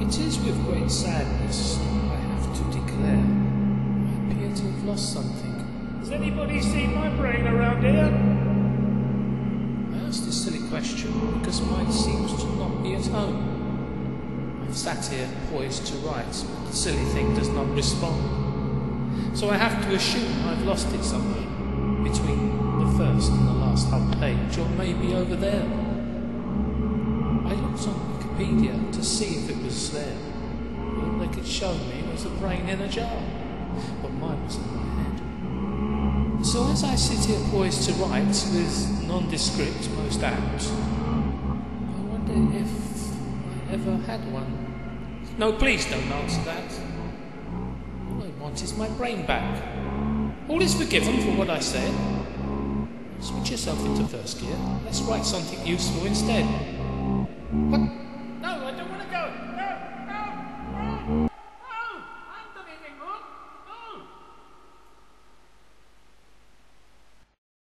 It is with great sadness, I have to declare, I appear to have lost something. Has anybody seen my brain around here? I asked this silly question because mine seems to not be at home. I've sat here poised to write, but the silly thing does not respond. So I have to assume I've lost it somewhere between the first and the last half page, or maybe over there. Wikipedia to see if it was there. All they could show me was a brain in a jar, but mine was in my head. So as I sit here poised to write with nondescript most apt, I wonder if I ever had one. No, please don't answer that. All I want is my brain back. All is forgiven for what I said. Switch yourself into first gear. Let's write something useful instead. Go, go, go, go.